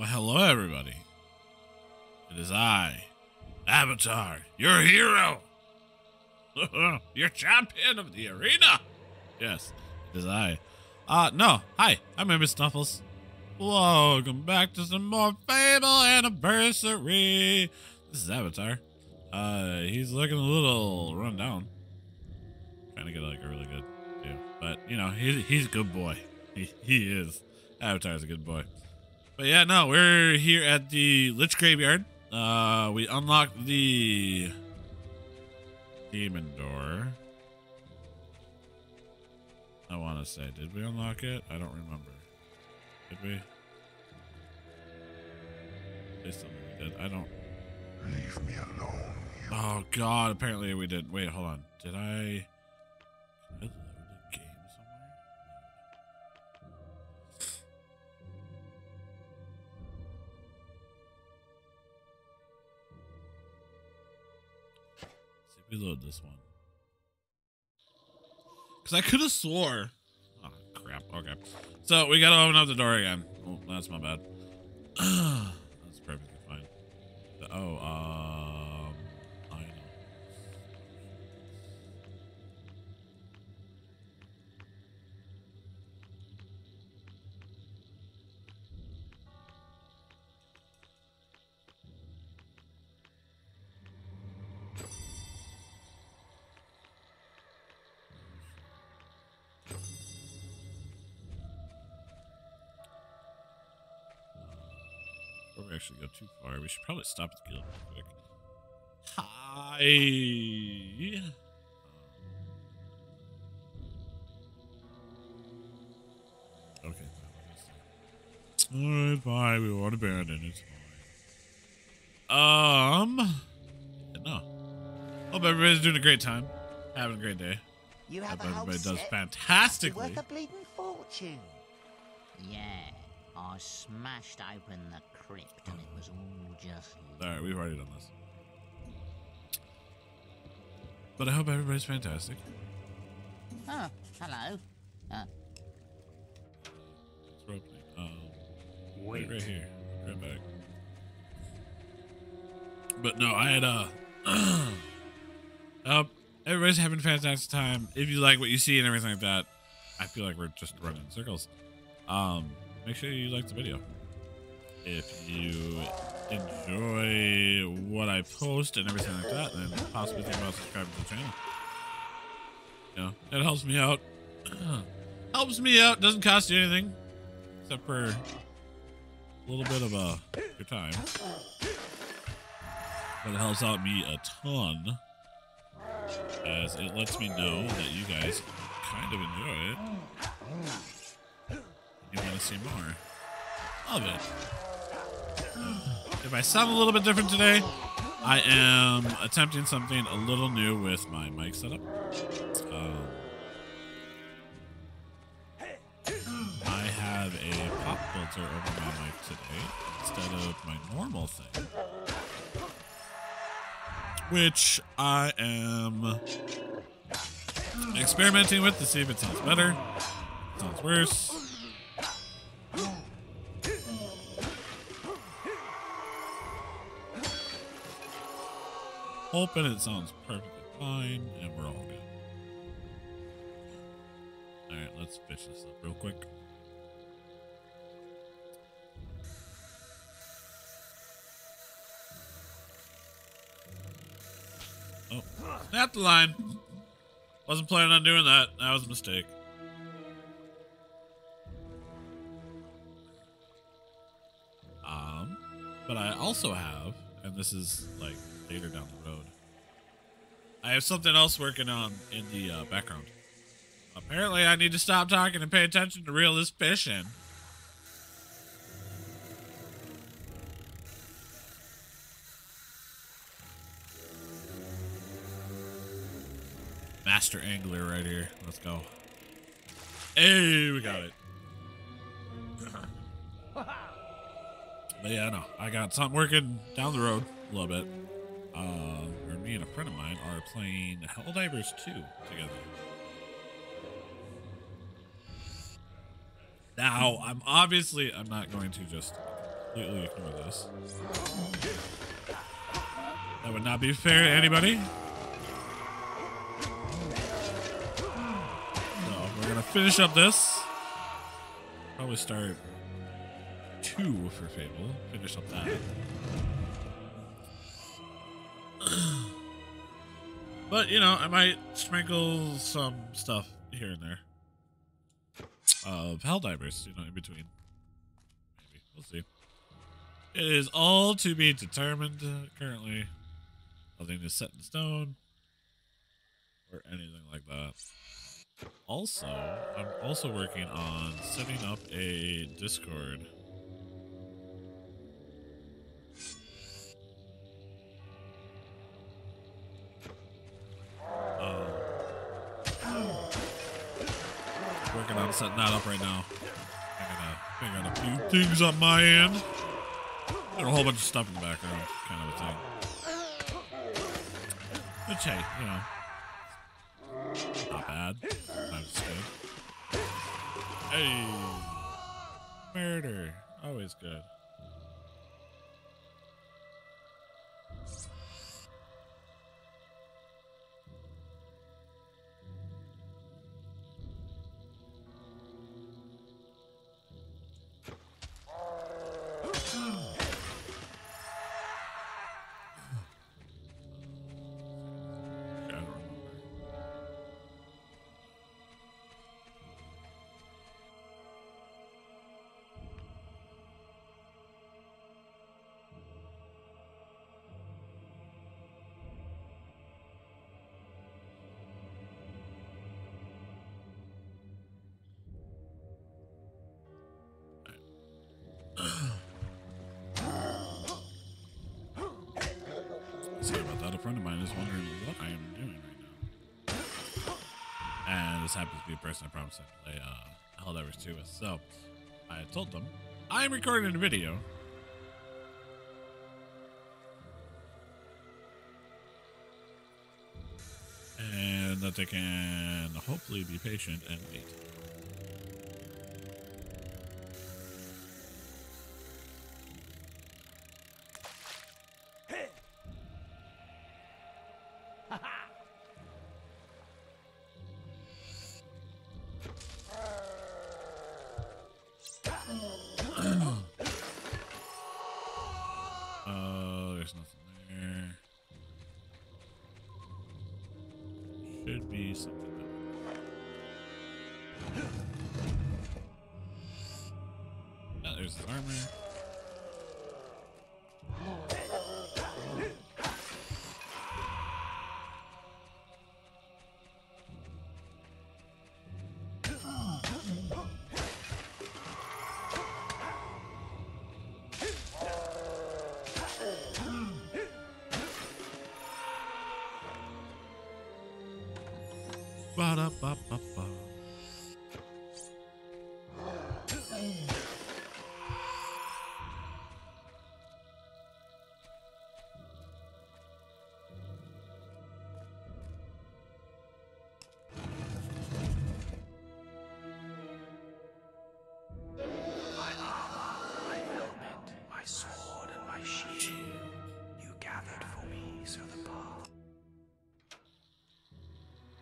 Well, hello, everybody. It is I, Avatar, your hero, your champion of the arena. Yes, it is I. Uh, no, hi, I'm Mr. Snuffles. Welcome back to some more Fable Anniversary. This is Avatar. Uh, he's looking a little run down. Trying to get like a really good view, but you know, he's he's a good boy. He he is. Avatar's a good boy. But yeah, no, we're here at the Lich Graveyard. Uh, we unlocked the demon door. I want to say, did we unlock it? I don't remember. Did we? Say something we did. I don't. Leave me alone. Oh God! Apparently we did. Wait, hold on. Did I See if we load this one. Cause I could have swore. Oh crap. Okay. So we gotta open up the door again. Oh, that's my bad. that's perfectly fine. Oh, um, should probably stop at the guild real quick. Hi. Um, Okay. Alright, fine. We won't abandon it. Um. No. Hope everybody's doing a great time. Having a great day. You have Hope a everybody does set fantastically. worth a bleeding fortune. Yeah, I smashed open the crypt and it was all just Alright, we've already done this. But I hope everybody's fantastic. Oh, hello. Uh, It's opening. Um, wait. right here. Right back. But no, I had uh, uh everybody's having a fantastic time. If you like what you see and everything like that, I feel like we're just running in circles. Um, make sure you like the video. If you enjoy what I post and everything like that, then possibly think about subscribing to the channel. You know, it helps me out. helps me out. Doesn't cost you anything except for a little bit of uh, your time. But it helps out me a ton as it lets me know that you guys kind of enjoy it. You want to see more of it. If I sound a little bit different today, I am attempting something a little new with my mic setup. Um, I have a pop filter over my mic today instead of my normal thing. Which I am experimenting with to see if it sounds better, sounds worse. Hoping it sounds perfectly fine and we're all good. Alright, let's fish this up real quick. Oh, snap the line. Wasn't planning on doing that. That was a mistake. Um, but I also have, and this is like later down the road. I have something else working on in the uh, background. Apparently, I need to stop talking and pay attention to reel this fish in. Master angler right here. Let's go. Hey, we got it. But yeah, no, I got something working down the road a little bit. Where me and a friend of mine are playing Helldivers 2 together. Now, I'm obviously I'm not going to just completely ignore this. That would not be fair to anybody. So we're gonna finish up this. Probably start two for Fable. Finish up that. But you know, I might sprinkle some stuff here and there of Helldivers, you know, in between. Maybe we'll see. It is all to be determined uh, currently. Nothing is set in stone or anything like that. Also, I'm also working on setting up a Discord. Working on setting that up right now. Figure out a few things on my end. Got a whole bunch of stuff in the background, kind of a thing. Which, hey, you know, not bad. It's good. Hey, murder, always good. Friend of mine is wondering what I am doing right now. And this happens to be a person I promised I'd play uh, Helldivers 2 with. So I told them I am recording a video. And that they can hopefully be patient and wait.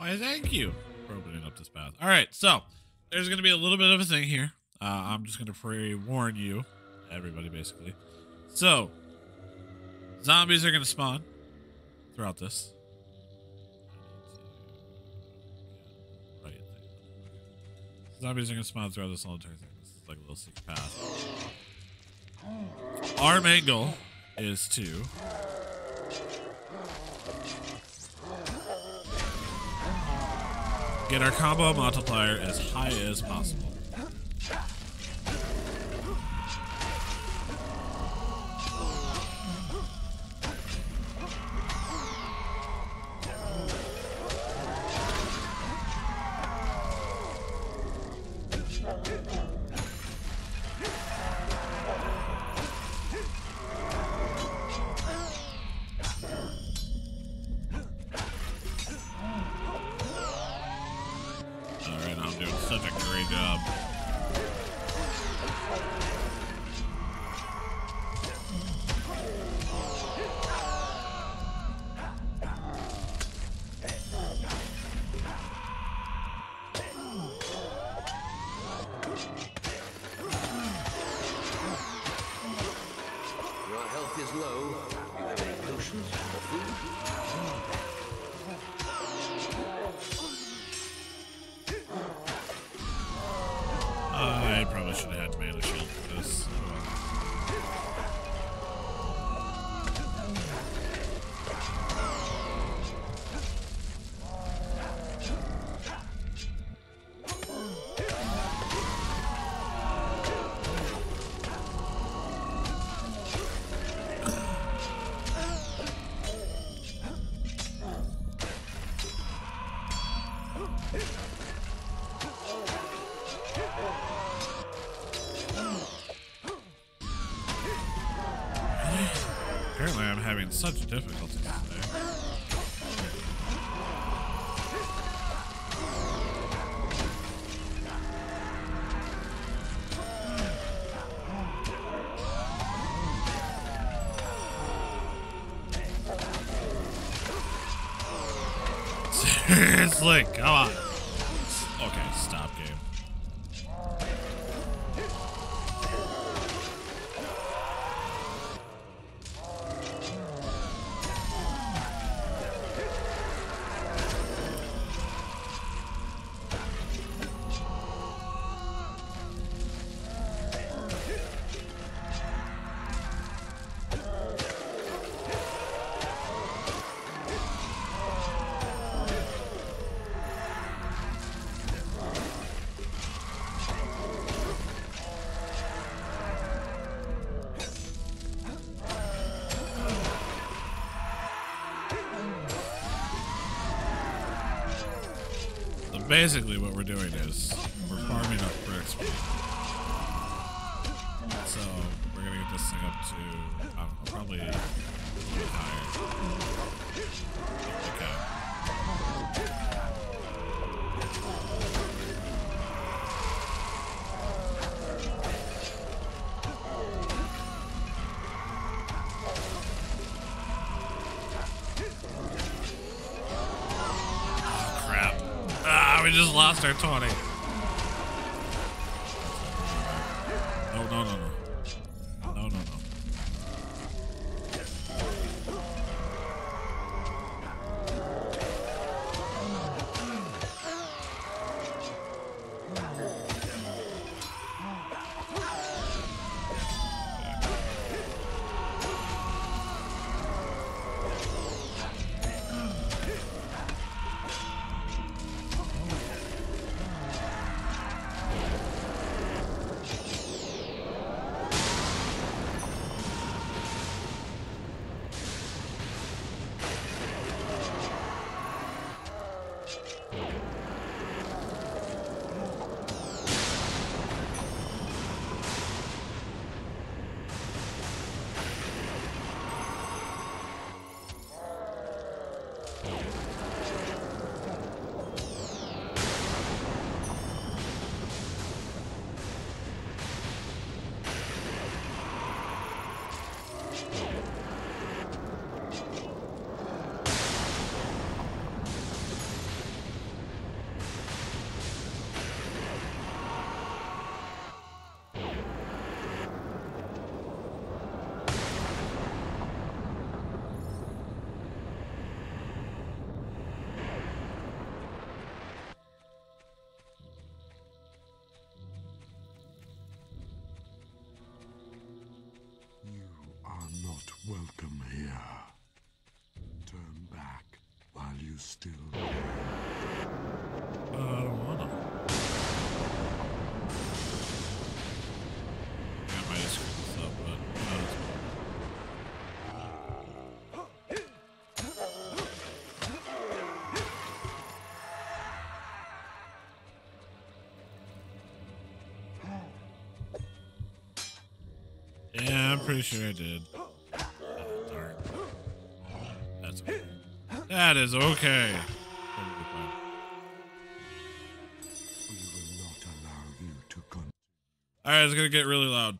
Why, thank you for opening up this path. All right, so there's going to be a little bit of a thing here. Uh, I'm just going to pre warn you, everybody, basically. So, zombies are going to spawn throughout this. Zombies are going to spawn throughout this whole entire thing. This is like a little secret path. Our main goal is to get our combo multiplier as high as possible. Apparently, I'm having such difficulties basically, what we're doing is we're farming up for XP. So we're gonna get this thing up to just lost our 20. Still. I don't wanna. I might have screwed this up, but. Yeah, I'm pretty sure I did. That is okay. Totally fine. We will not allow you to con- All right, it's gonna get really loud.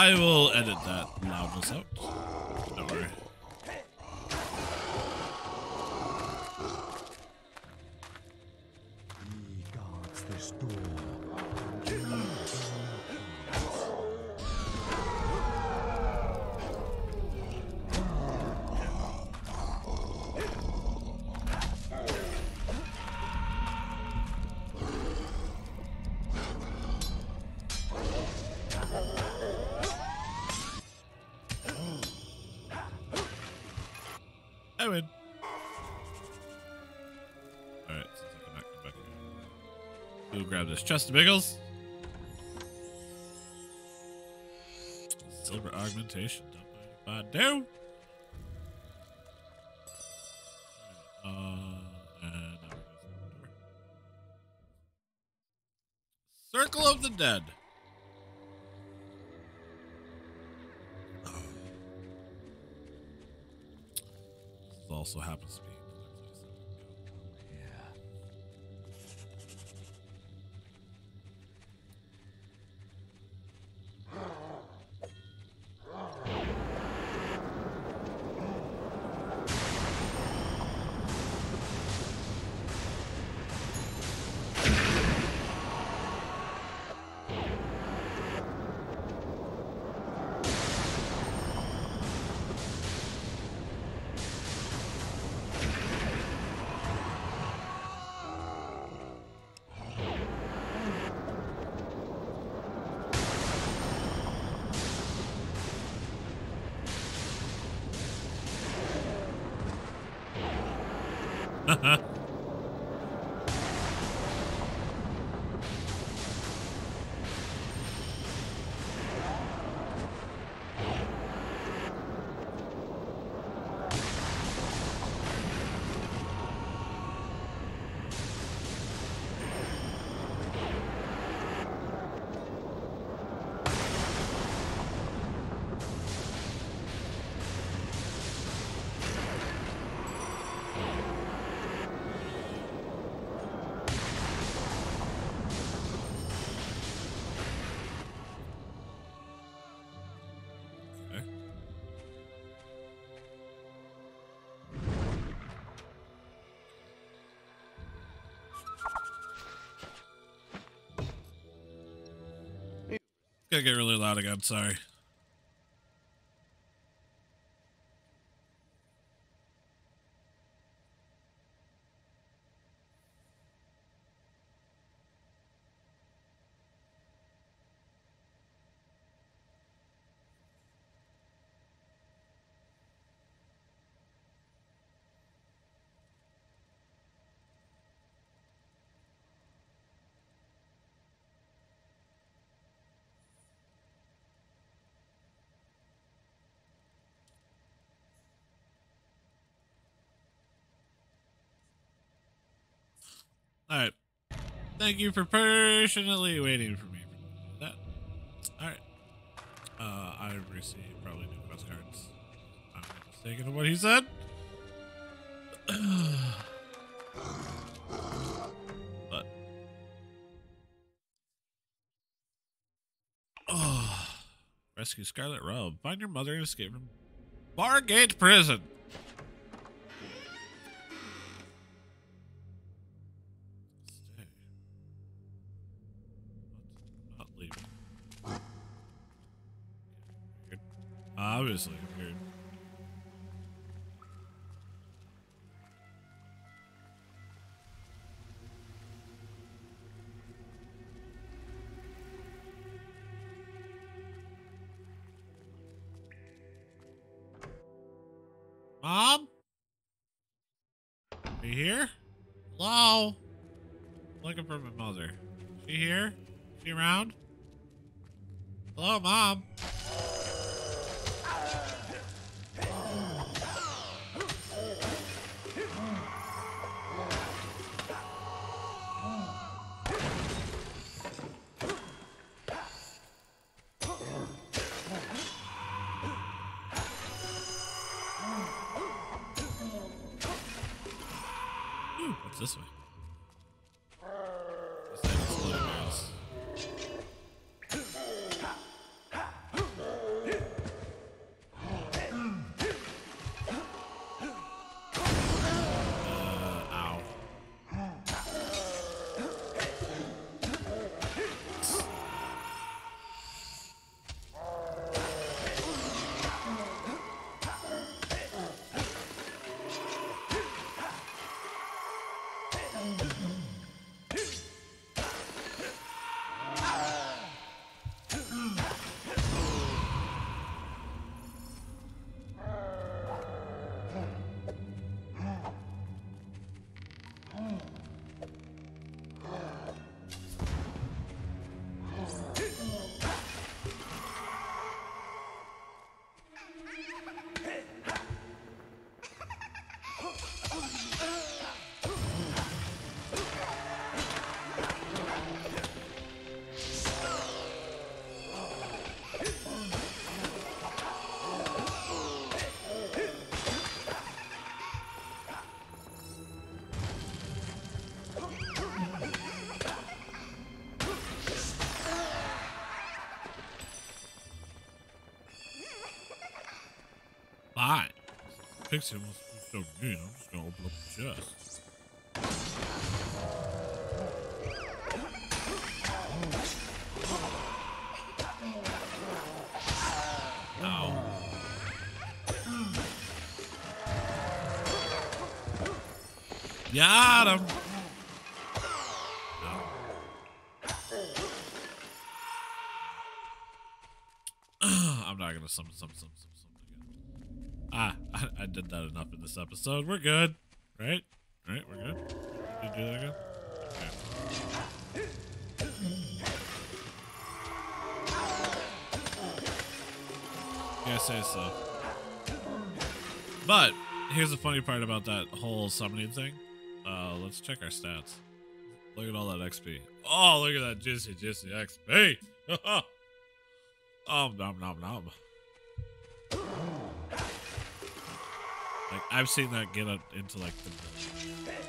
I will edit that loudness out. Chest of biggles. Silver augmentation. I do. Uh, door. Circle of the Dead. This also happens It's gonna get really loud again, sorry. Alright. Thank you for patiently waiting for me for that. Alright. Uh, I received probably new quest cards. I'm mistaken of what he said. but. Oh. Rescue Scarlet Robe. Find your mother and escape from Bargate Prison. Obviously weird. Mom? Are you here? Hello? Looking for my mother. She here? She around? Hello, Mom? So. I'm just gonna open up the chest. Got him. I'm not gonna summon some some some some again. Ah, I, I did that enough in this episode. We're good, right? Right, we're good. Did you do that again? Okay. Yeah, say so. But here's the funny part about that whole summoning thing. Uh, let's check our stats. Look at all that XP. Oh, look at that juicy, juicy XP. oh, nom nom nom. Like I've seen that get up into like the.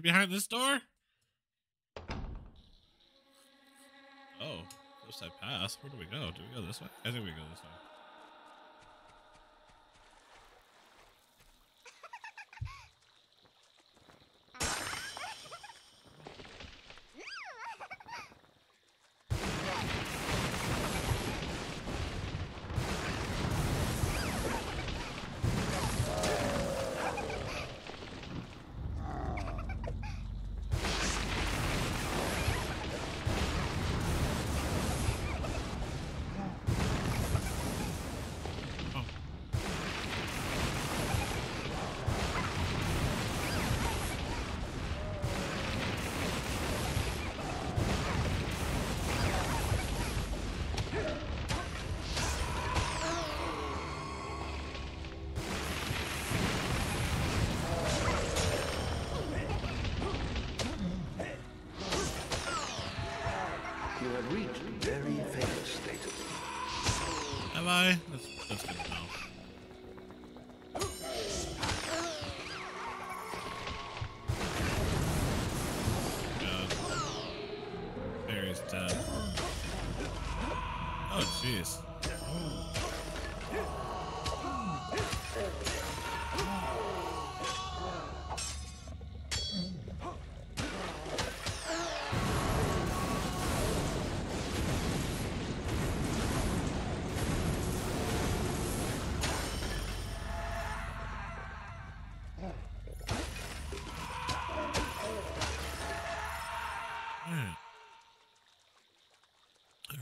Behind this door? Oh, left side pass. Where do we go? Do we go this way? I think we go this way.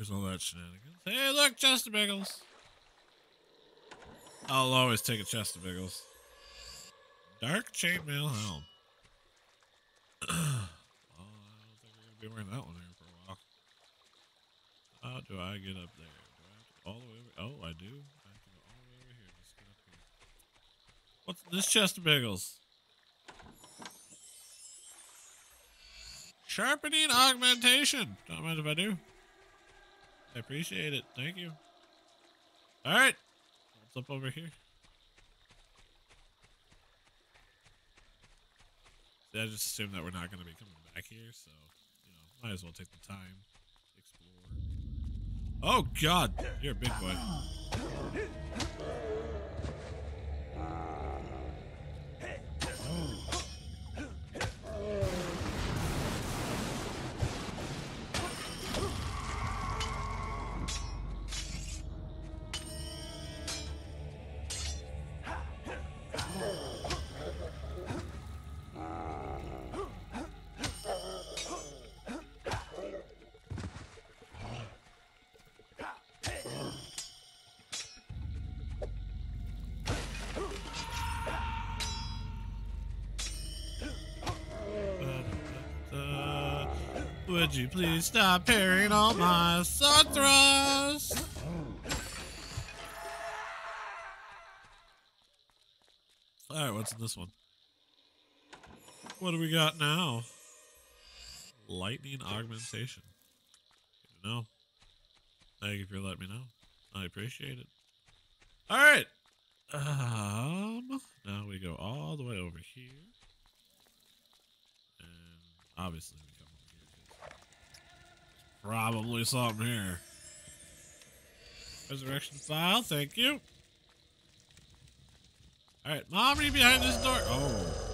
There's all that shenanigans. Hey, look, chest of bagels. I'll always take a chest of bagels. Dark chainmail helm. oh, I don't think we're gonna be wearing that one here for a while. How do I get up there? All the way over? Oh, I do. I have to go all the way over here. Let's get up here. What's this chest of bagels? Sharpening augmentation. Don't mind if I do. I appreciate it. Thank you. All right. What's up over here? See, I just assumed that we're not going to be coming back here, so you know, might as well take the time to explore. Oh God, you're a big boy. Would you please stop parrying all my thrusts? Alright, what's in this one? What do we got now? Lightning augmentation. Good to know. Thank you for letting me know. I appreciate it. Alright. Um now we go all the way over here. And obviously we come over here 'cause probably something here. Resurrection Phial, thank you. Alright, mom, are you behind this door? Oh.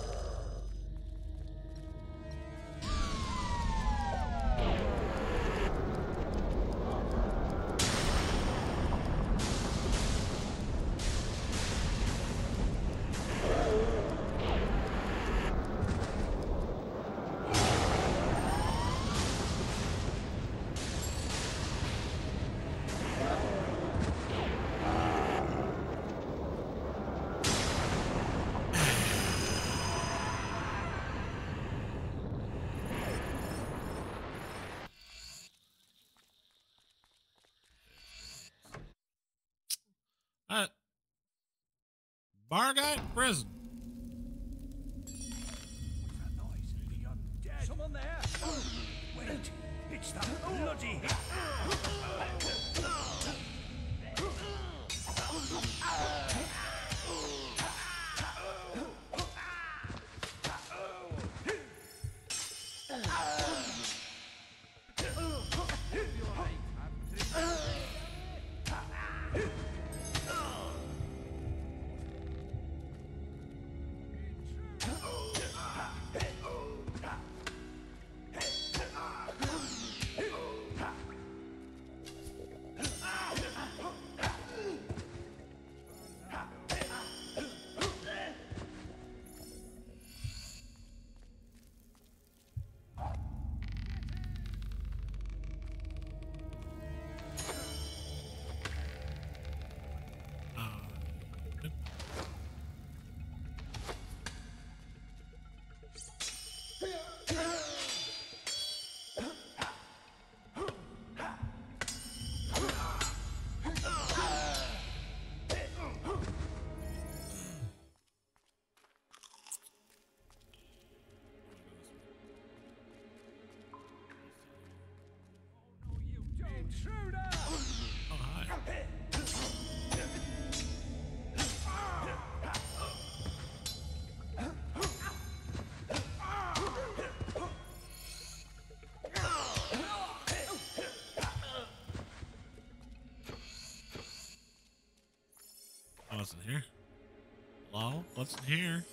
What's in here?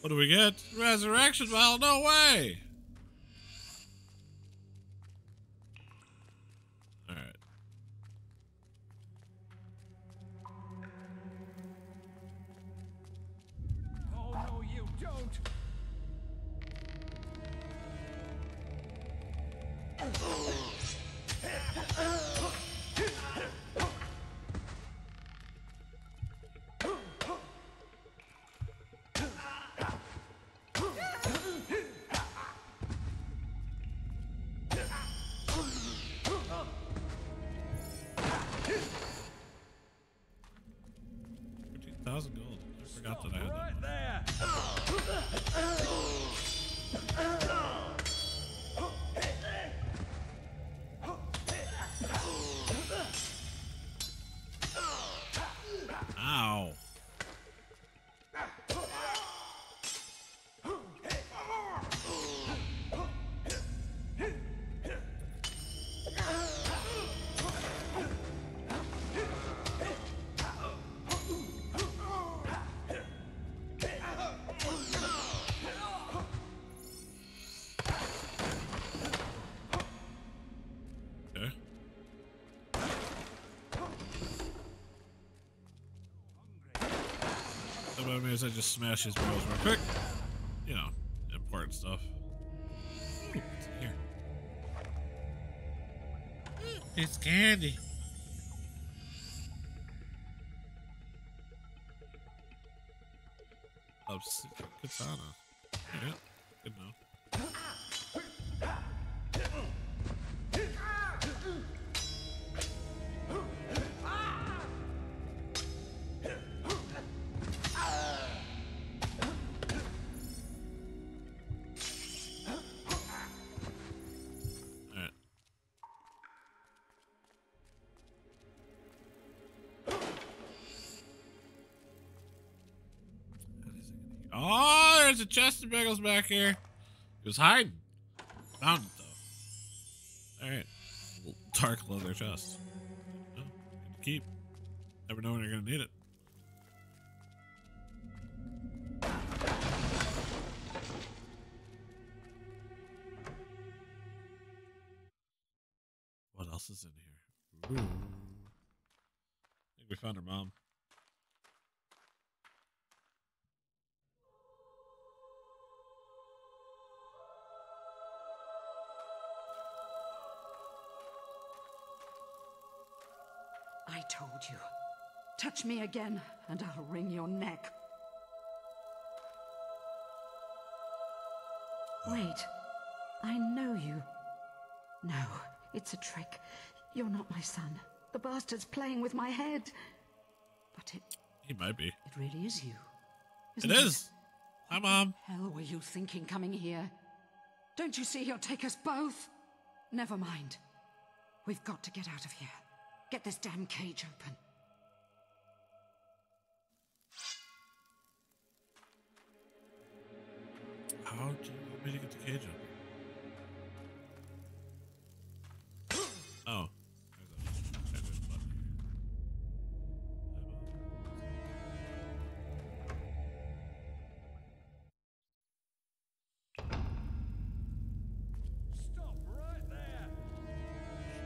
What do we get? Resurrection Well, No way! I just smash his barrels real quick. You know, important stuff. Ooh, what's in here? It's candy. Loves katana. Yeah, good enough. There's a chest of bagels back here. He was hiding. Found it though. Alright. Dark leather chest. Keep. Never know when you're gonna need it. Touch me again, and I'll wring your neck. Wait. I know you. No, it's a trick. You're not my son. The bastard's playing with my head. But it, He might be. it really is you. It Isn't is. Hi, mom. hell were you thinking coming here? Don't you see he'll take us both? Never mind. We've got to get out of here. Get this damn cage open. How do you want me to get the cage open? Oh. There's a- there's a button here.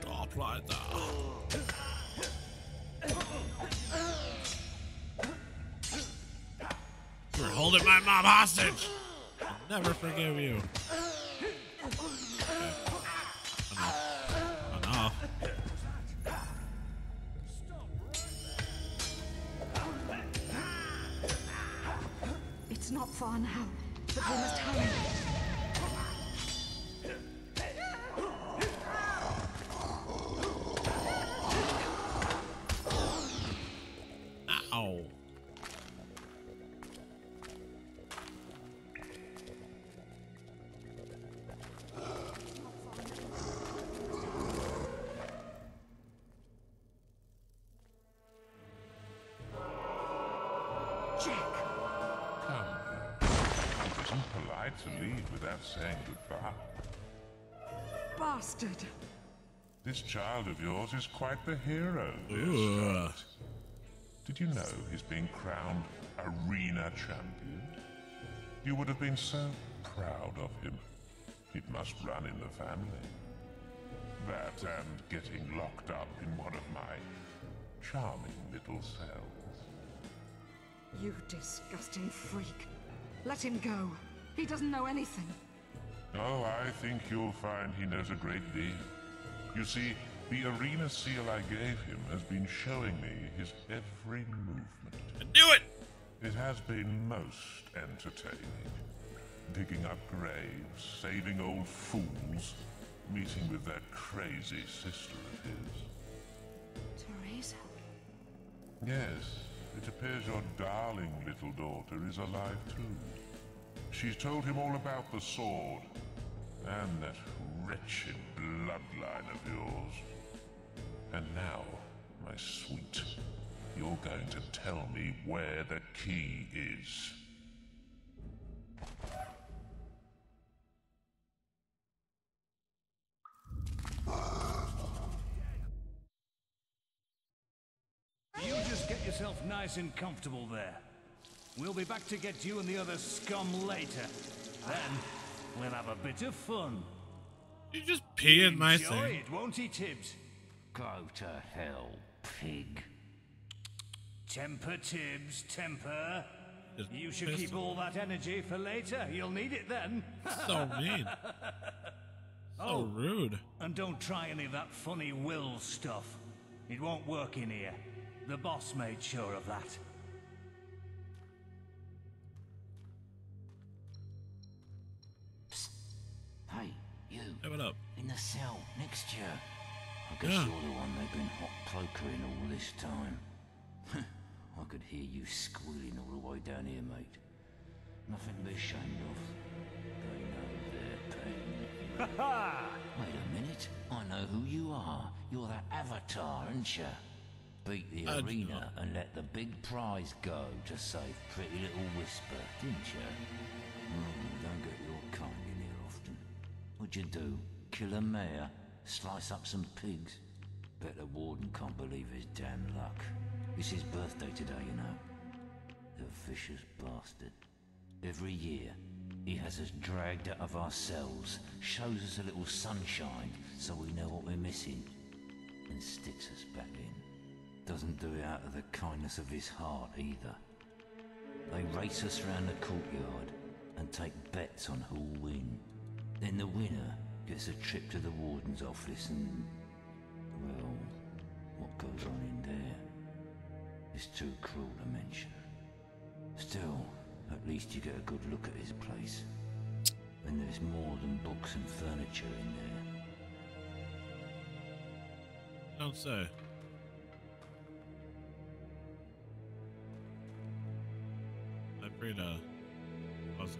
Stop right there. You're holding my mom hostage. Never forgive you. It's not far now, but we must hurry. Bastard! This child of yours is quite the hero, Ugh. Did you know he's being crowned arena champion? You would have been so proud of him. It must run in the family. That and getting locked up in one of my charming little cells. You disgusting freak. Let him go. He doesn't know anything. Oh, I think you'll find he knows a great deal. You see, the arena seal I gave him has been showing me his every movement. I knew it! It has been most entertaining. Digging up graves, saving old fools, meeting with that crazy sister of his. Theresa. Yes, it appears your darling little daughter is alive too. She's told him all about the sword and that wretched bloodline of yours. And now, my sweet, you're going to tell me where the key is. You just get yourself nice and comfortable there. We'll be back to get you and the other scum later. Then, we'll have a bit of fun. You just pee in my Enjoy thing. it, won't he, Tibbs? Go to hell, pig. Temper, Tibbs, temper. Just You should keep all that energy for later. You'll need it then. So mean. So Oh. rude. And don't try any of that funny will stuff. It won't work in here. The boss made sure of that. Hey, you. Give it up. In the cell, next year. I guess Yeah. you're the one they've been hot cloakering all this time. I could hear you squealing all the way down here, mate. Nothing to be ashamed of. They know their pain. Ha Wait a minute. I know who you are. You're that avatar, aren't you? Beat the I arena and let the big prize go to save pretty little Whisper, didn't you? Mm, What'd you do? Kill a mayor? Slice up some pigs? Bet the warden can't believe his damn luck. It's his birthday today, you know. The vicious bastard. Every year, he has us dragged out of our cells, shows us a little sunshine so we know what we're missing, and sticks us back in. Doesn't do it out of the kindness of his heart either. They race us round the courtyard and take bets on who'll win. Then the winner gets a trip to the warden's office and. well, what goes on in there is too cruel to mention. Still, at least you get a good look at his place. And there's more than books and furniture in there. Don't say. I prayed uh pause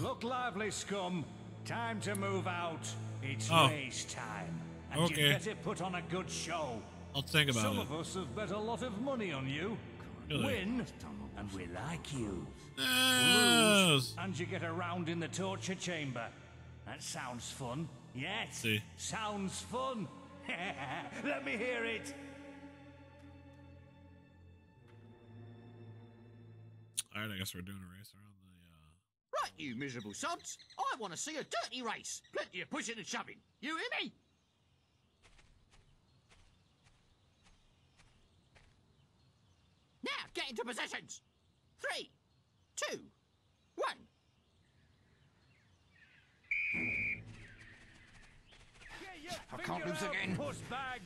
Look lively, scum. Time to move out. It's Oh. race time. And Okay. you better put on a good show. I'll think about Some it. Some of us have bet a lot of money on you. Really? Win, and we like you. Yes. And you get a round in the torture chamber. That sounds fun. Yes. See. Sounds fun. Let me hear it. All right, I guess we're doing a race around the. uh Right, you miserable sods. I want to see a dirty race. Plenty of pushing and shoving. You hear me? Now, get into positions. Three, two, one. I can't lose again. Puss bag.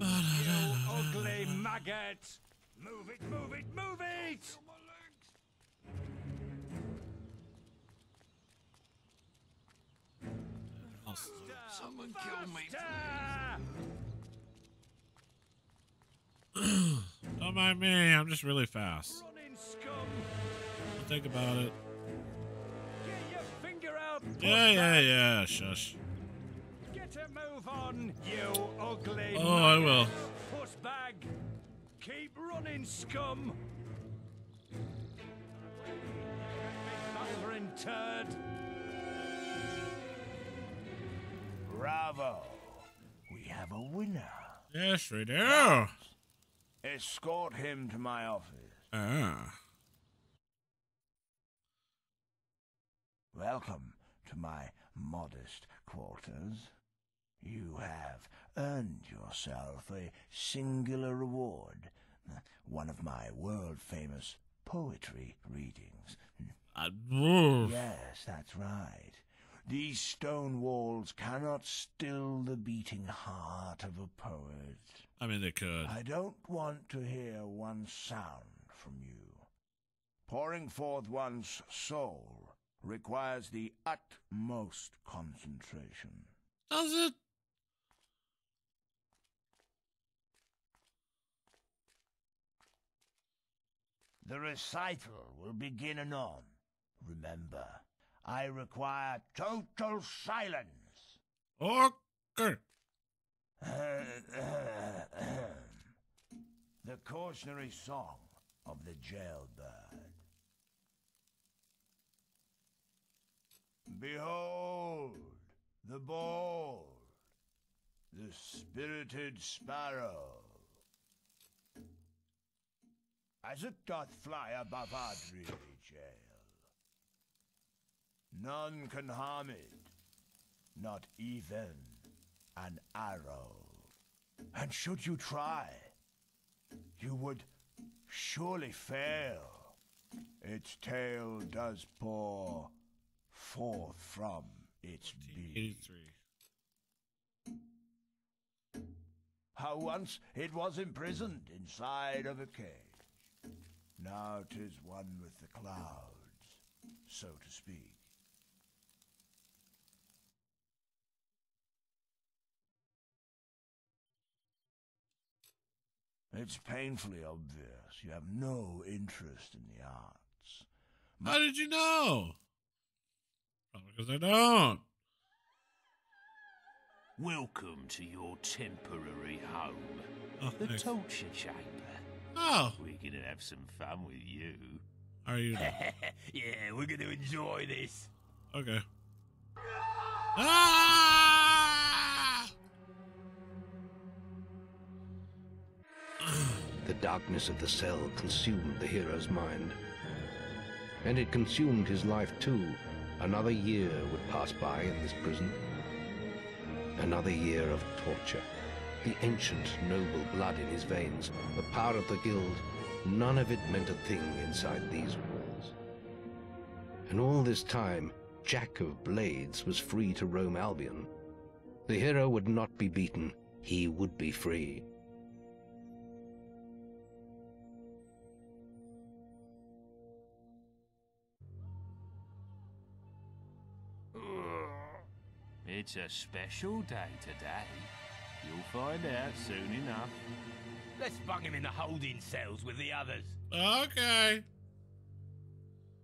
you ugly maggot. Move it, move it, move it. I'll Someone kill me. Don't mind me. I'm just really fast. Running scum. I'll think about it. Get your finger out. Yeah, yeah, yeah. Shush. Get a move on, you ugly Oh, I will. Puss bag. Keep running, scum. Battering turd. Bravo. We have a winner. Yes, we do. Escort him to my office. Ah. Welcome to my modest quarters. You have earned yourself a singular reward. One of my world famous poetry readings. Uh. Yes, that's right. These stone walls cannot still the beating heart of a poet. I mean, they could. I don't want to hear one sound from you. Pouring forth one's soul requires the utmost concentration. Does it? The recital will begin anon. Remember, I require total silence. Okay. the cautionary song of the jailbird. Behold, the bold, the spirited sparrow. As it doth fly above our dreary jail, none can harm it, not even an arrow. And should you try, you would surely fail. Its tail does pour forth from its beak. How once it was imprisoned inside of a cage. Now 'tis one with the clouds, so to speak. It's painfully obvious you have no interest in the arts. How did you know? Probably because I don't. Welcome to your temporary home, Oh, the thanks. torture chamber. Oh, We're gonna have some fun with you. are you? yeah, we're gonna enjoy this. Okay. Ah! The darkness of the cell consumed the hero's mind. And it consumed his life too. Another year would pass by in this prison. Another year of torture. The ancient noble blood in his veins, the power of the guild, none of it meant a thing inside these walls. And all this time, Jack of Blades was free to roam Albion. The hero would not be beaten, he would be free. It's a special day today. You'll find out soon enough. Let's bung him in the holding cells with the others. Okay.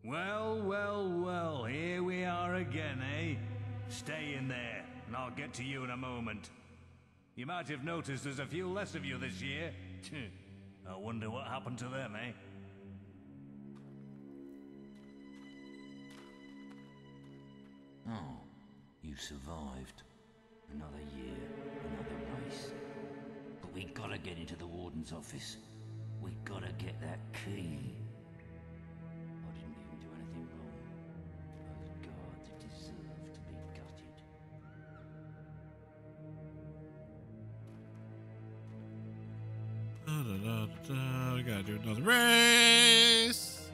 Well, well, well, here we are again, eh? Stay in there, and I'll get to you in a moment. You might have noticed there's a few less of you this year. I wonder what happened to them, eh? Oh, you survived. Another year, another race. But we gotta get into the warden's office. We gotta get that key. I didn't even do anything wrong. Those guards deserve to be gutted. Da, da, da, da, da. Gotta do another race.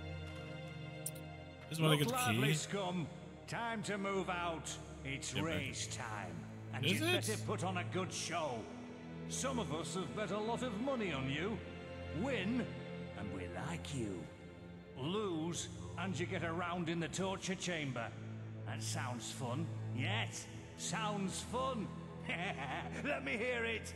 Just want to Look get the lively, key. scum. Time to move out. It's Yeah, race time. And Is you'd it? better put on a good show. Some of us have bet a lot of money on you. Win, and we like you. Lose, and you get a round in the torture chamber. That sounds fun. Yes, sounds fun. Let me hear it.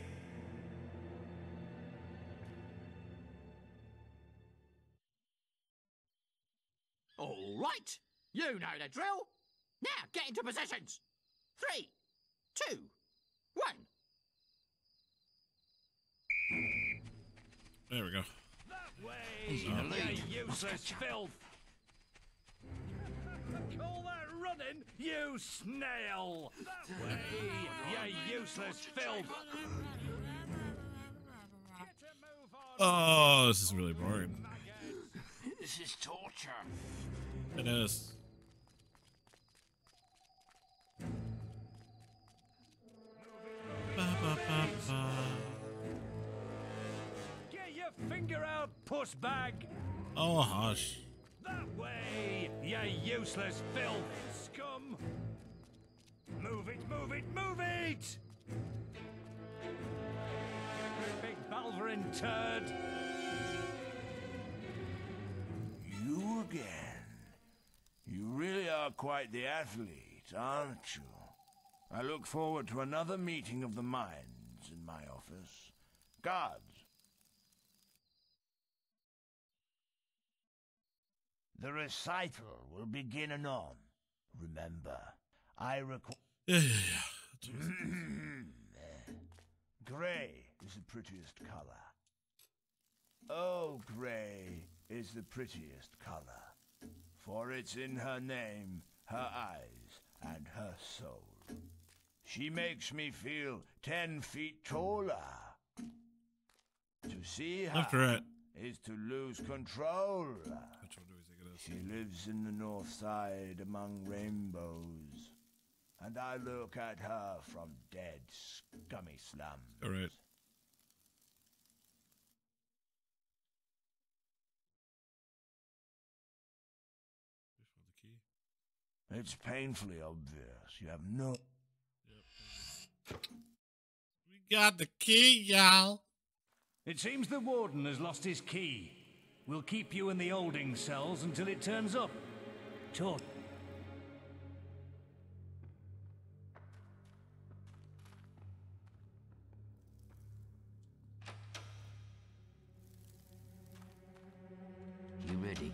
All right. You know the drill. Now get into positions. Three, two, one. There we go. That way, He's in the lead. you useless filth. Call that running, you snail. That way, you useless filth. Get a move on, Oh, this is really boring. This is torture. It is. Get your finger out, puss bag. Oh, hush. That way, you useless filth, scum! Move it, move it, move it! Big Balverine turd! You again. You really are are quite the athlete, aren't you? I look forward to another meeting of the minds in my office. Guards. The recital will begin anon. Remember, I require. Grey is the prettiest color. Oh, grey is the prettiest color, for it's in her name, her eyes, and her soul. She makes me feel ten feet taller. To see her or right? is to lose control. Which one do we think it is? She lives in the north side among rainbows, and I look at her from dead, scummy slums. All right. Just want the key. It's painfully obvious. You have no. We got the key, y'all. It seems the warden has lost his key. We'll keep you in the holding cells until it turns up. Talk. You ready?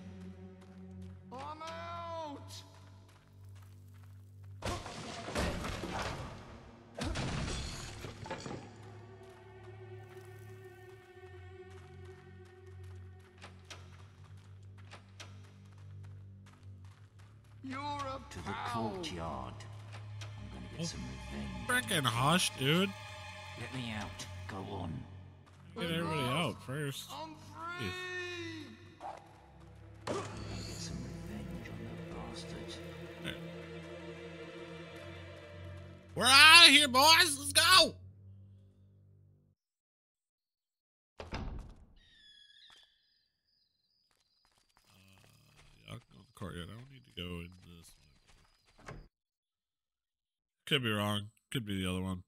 To the courtyard. I'm gonna Oh. get some revenge. Frickin' hush, dude. Let me out. Go on. Get everybody out first. I'm free! I'm get some revenge on the bastards. We're out of here, boys. Could be wrong. Could be the other one.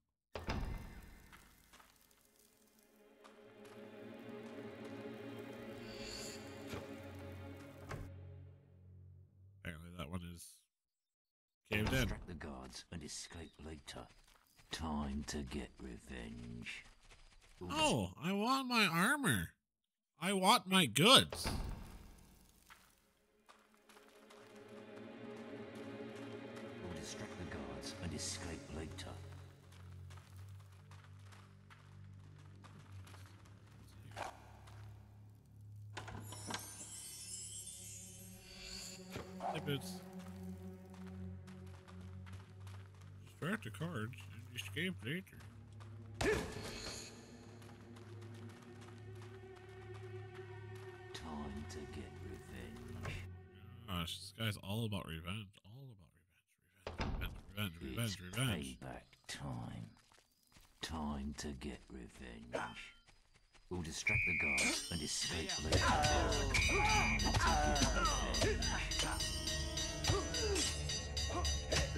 Apparently that one is caved in. The guards and escape later. Time to get revenge. This- Oh, I want my armor. I want my goods. Bits. Distract the cards and escape later. Time to get revenge. Gosh, this guy's all about revenge. All about revenge. Revenge, revenge, revenge, It's revenge. payback time. Time to get revenge. We'll distract the guards and escape later.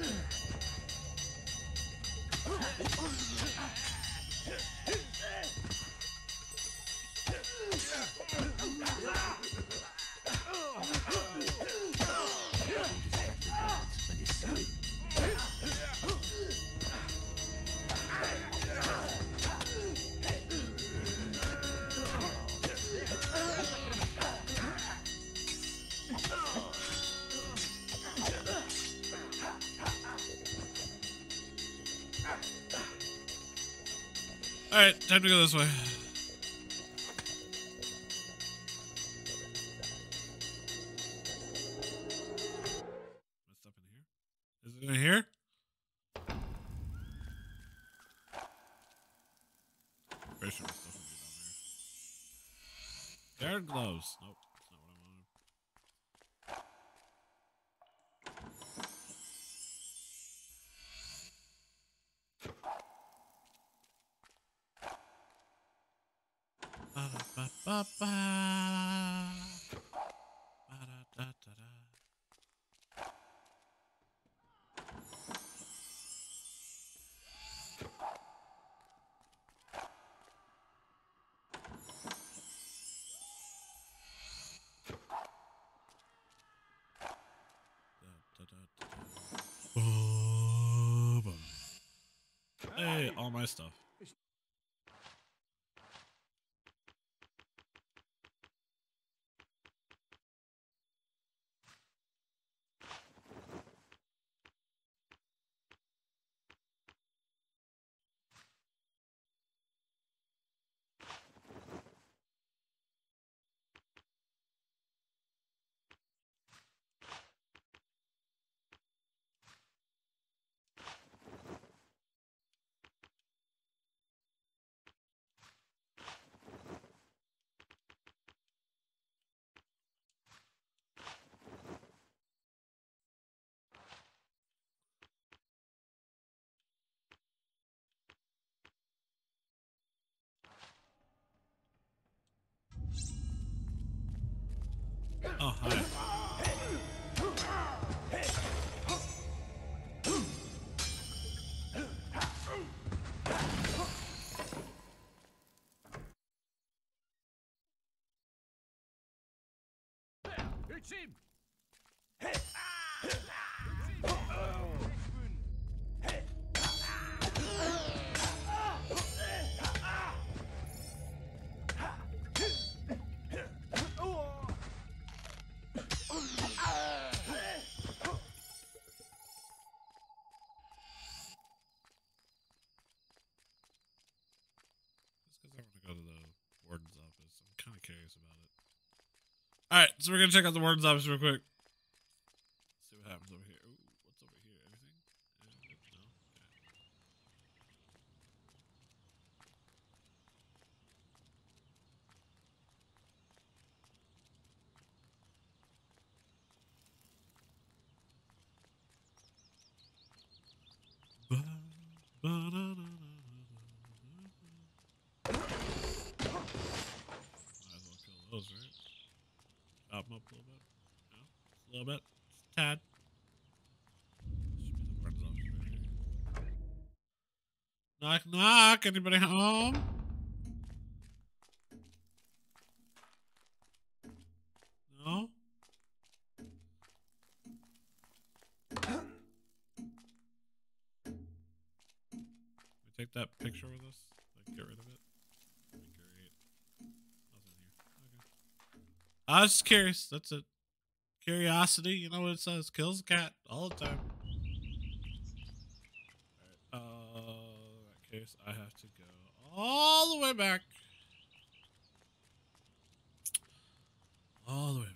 We'll distract Alright, time to go this way. all my stuff. Oh, hi. It's him! Curious about it. All right, so we're gonna check out the warden's office real quick. See what happens over here. Ooh, what's over here? Everything? Yeah, no? Okay. Might as well kill those, right? Chop them up a little bit. No? Just a little bit. Just a tad. Should be the warden's office right here. Knock, knock. Anybody home? No? We take that picture with us? Like, get rid of it? I was just curious. That's it. Curiosity. You know what it says? Kills a cat all the time. Alright. Uh, in that case, I have to go all the way back. All the way back.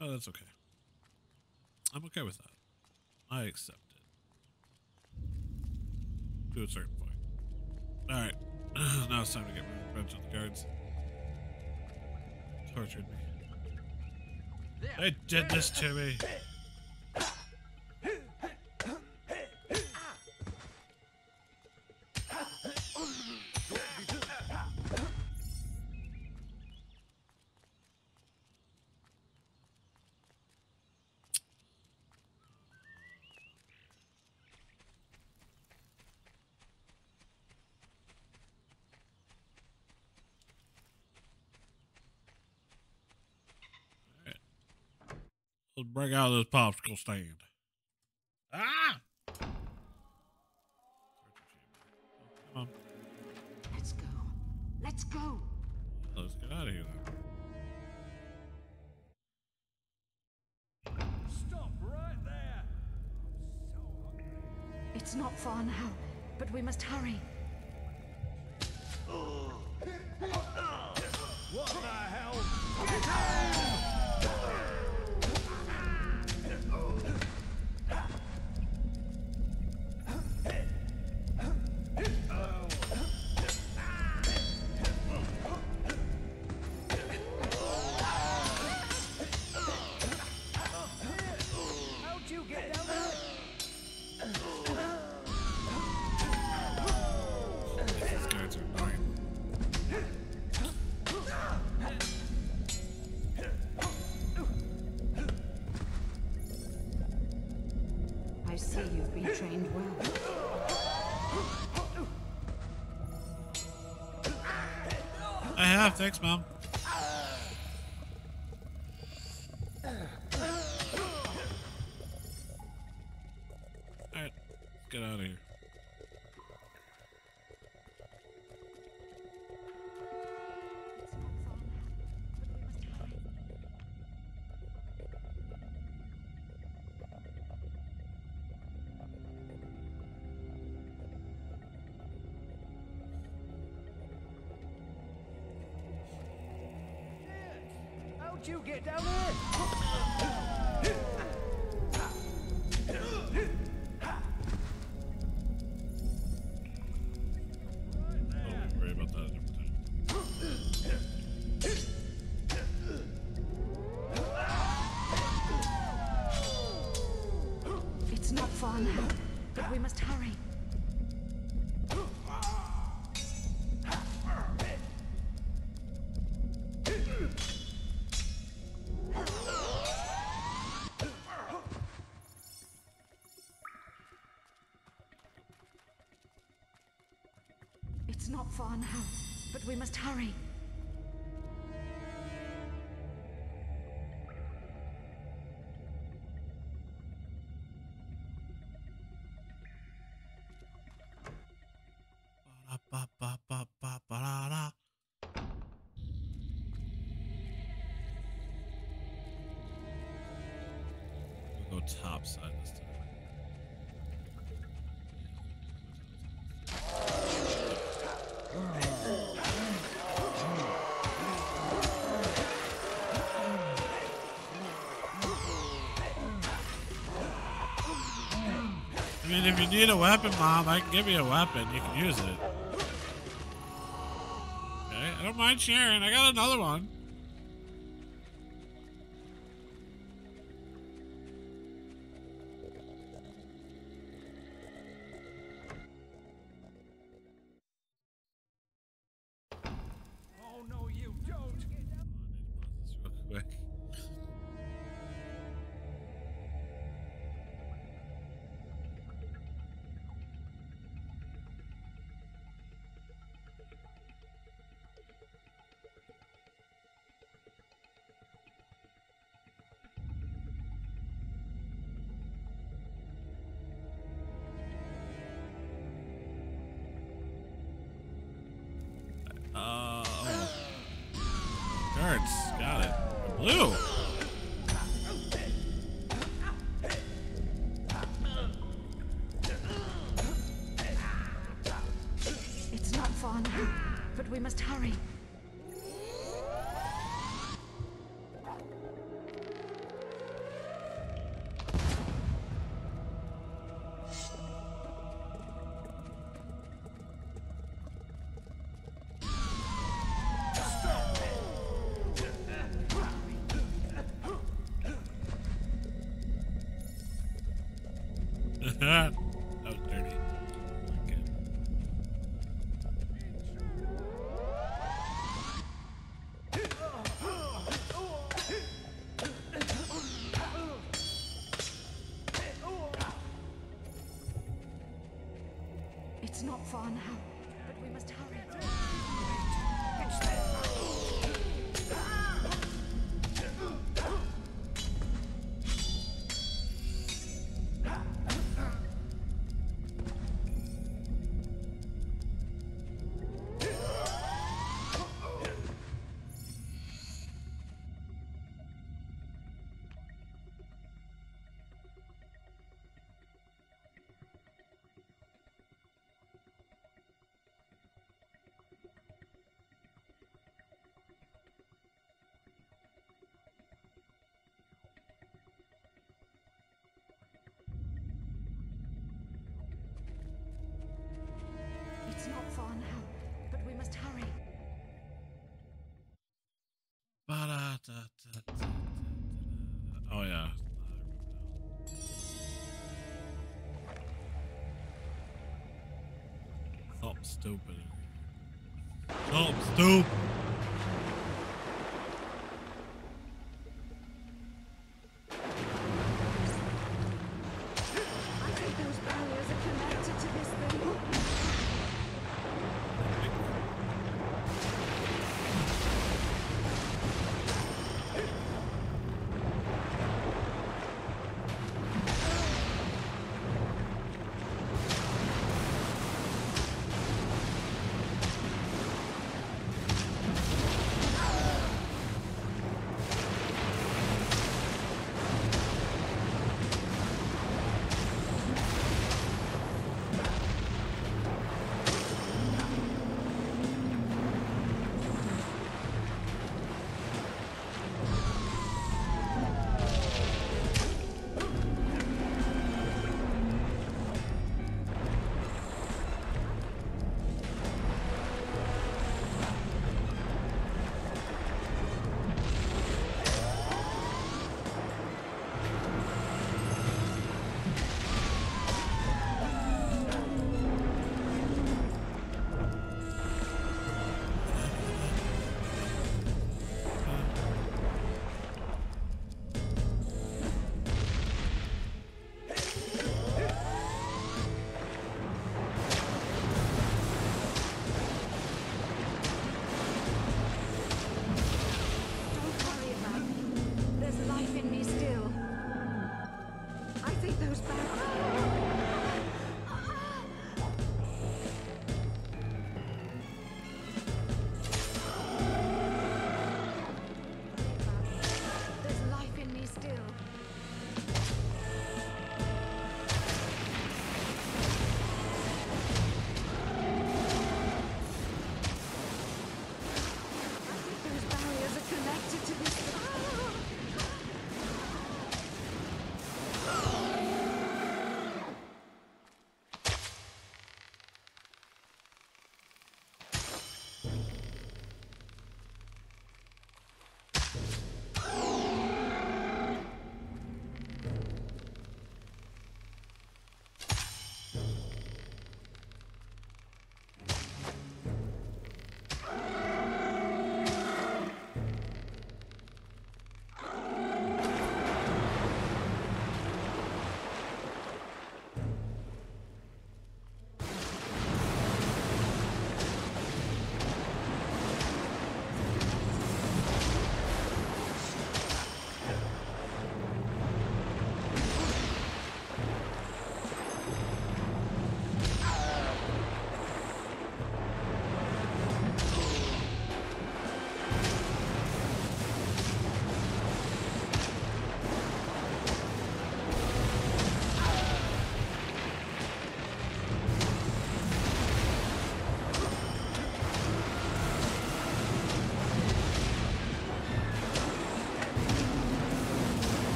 Oh, that's okay. I'm okay with that. I accept it. To a certain point. Alright. now it's time to get revenge on the guards. Tortured me. They did this to me. Break out of this popsicle stand. Thanks, Mom. How'd you get down here? Not far now, but we must hurry. If you need a weapon, Mom, I can give you a weapon. You can use it. Okay, I don't mind sharing. I got another one. that. Oh yeah. Something stupid. Something stupid.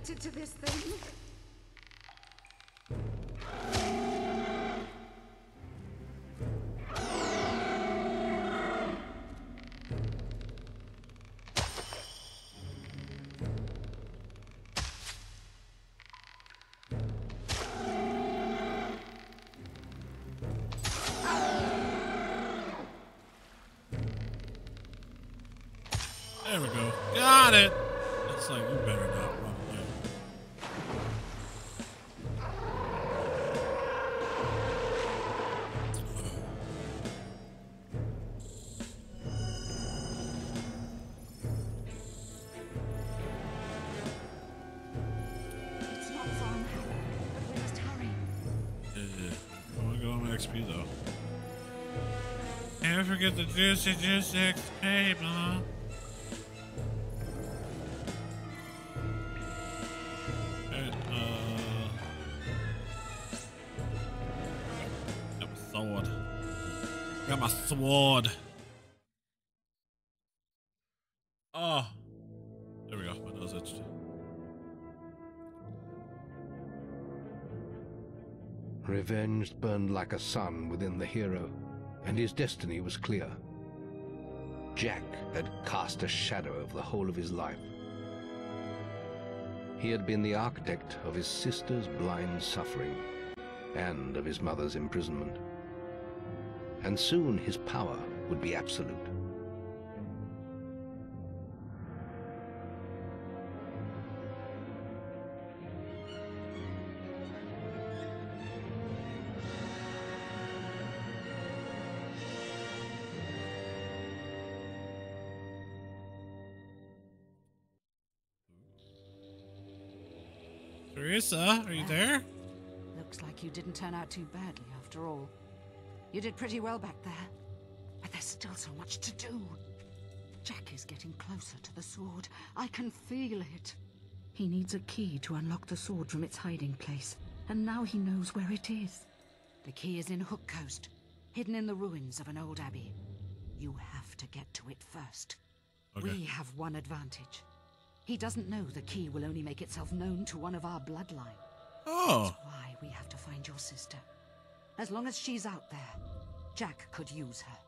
Connected to this Can't the juicy juicy Mom. Alright, uh. Got my sword. Got my sword. Oh. There we go. My nose itched. Revenge burned like a sun within the hero, and his destiny was clear. Jack had cast a shadow over the whole of his life. He had been the architect of his sister's blind suffering and of his mother's imprisonment. And soon his power would be absolute. Are you there? Looks like you didn't turn out too badly after all. You did pretty well back there. But there's still so much to do. Jack is getting closer to the sword. I can feel it. He needs a key to unlock the sword from its hiding place. And now he knows where it is. The key is in Hook Coast, hidden in the ruins of an old abbey. You have to get to it first. Okay. We have one advantage. He doesn't know the key will only make itself known to one of our bloodline. Oh. That's why we have to find your sister. As long as she's out there, Jack could use her.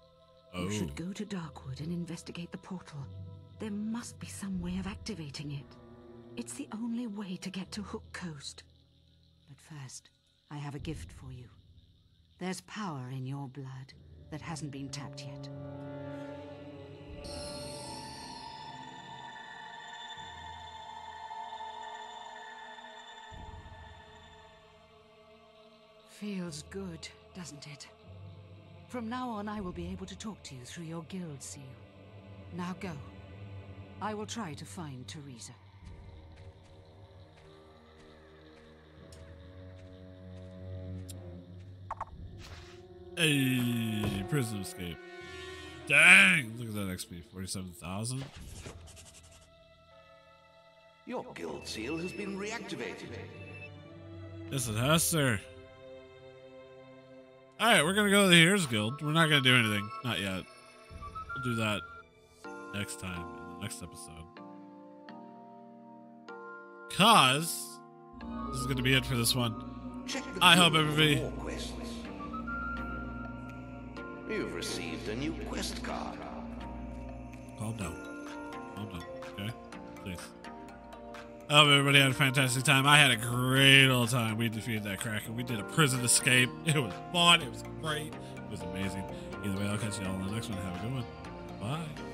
Oh. You should go to Darkwood and investigate the portal. There must be some way of activating it. It's the only way to get to Hook Coast. But first, I have a gift for you. There's power in your blood that hasn't been tapped yet. Feels good, doesn't it? From now on, I will be able to talk to you through your guild seal. Now go. I will try to find Theresa. Hey, prison escape. Dang, look at that XP, 47,000. Your guild seal has been reactivated. Yes, it has, sir. Alright, we're gonna go to the Heroes Guild. We're not gonna do anything. Not yet. We'll do that next time, in the next episode. Cause this is gonna be it for this one. I hope everybody. You've received a new quest card. Calm down. Calm down, okay? Please. Hope everybody had a fantastic time. I had a great old time. We defeated that Kraken. We did a prison escape. It was fun. It was great. It was amazing. Either way, I'll catch you all on the next one. Have a good one. Bye.